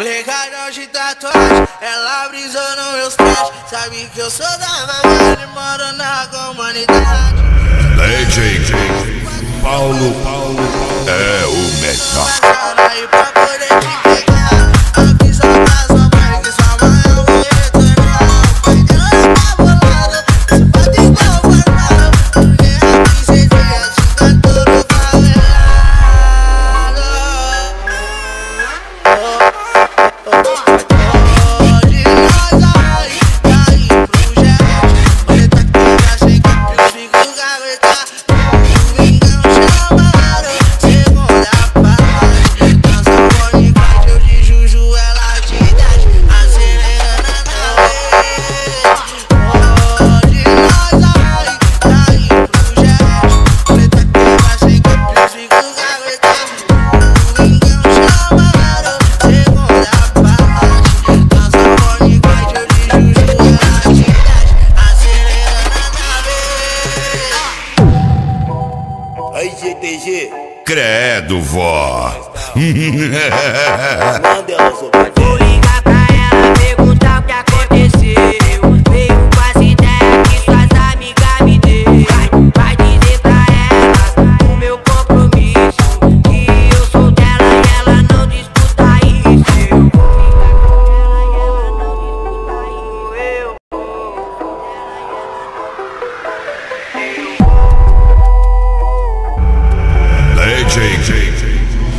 Legal de tatuagem, ela brisou nos meus trajes Sabe que eu sou da vagalha, moro na comunidade. DJ Paulo, Paulo, Paulo é o melhor. Credo, vó. Manda sou Vou.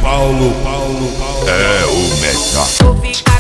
Paulo, Paulo, Paulo é o melhor.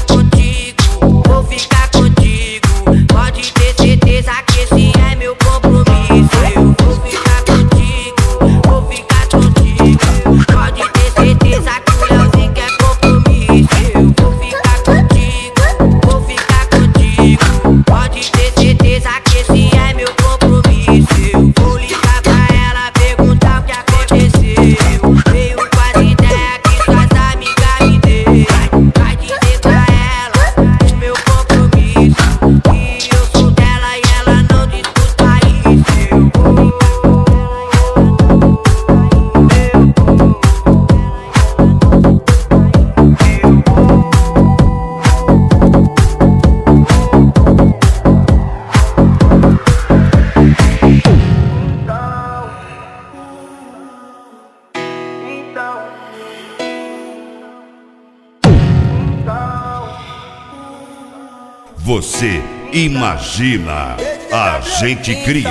Você imagina, a gente cria.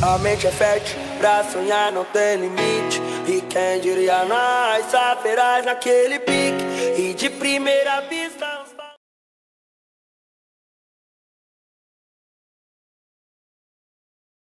A mente é fértil, pra sonhar não tem limite. E quem diria nós, saberás naquele pique. E de primeira vista.